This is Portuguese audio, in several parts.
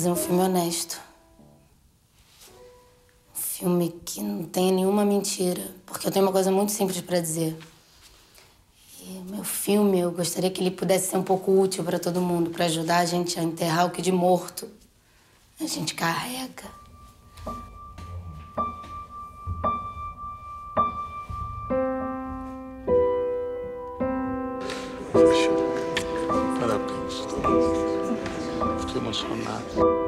fazer um filme honesto. Um filme que não tenha nenhuma mentira, porque eu tenho uma coisa muito simples para dizer. E meu filme, eu gostaria que ele pudesse ser um pouco útil para todo mundo, para ajudar a gente a enterrar o que de morto a gente carrega. Fiquei emocionado.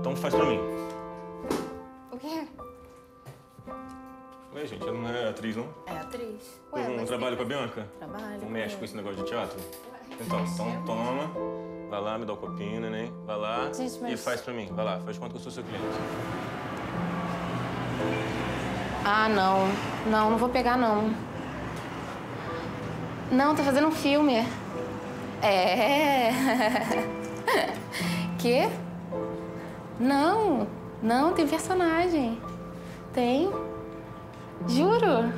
Então faz pra mim. O quê? Ué, gente, ela não é atriz, não? É atriz. Ué, não mas trabalha com a Bianca? Trabalho. Não mexe com esse negócio de teatro? Então, então toma. Vai lá, me dá o copinho, neném. Vai lá Gente, e mas- faz pra mim. Vai lá, faz de conta que eu sou seu cliente. Ah, não. Não, não vou pegar, não. Não, tá fazendo um filme. É. Quê? Não, não, tem personagem. Tem. Juro.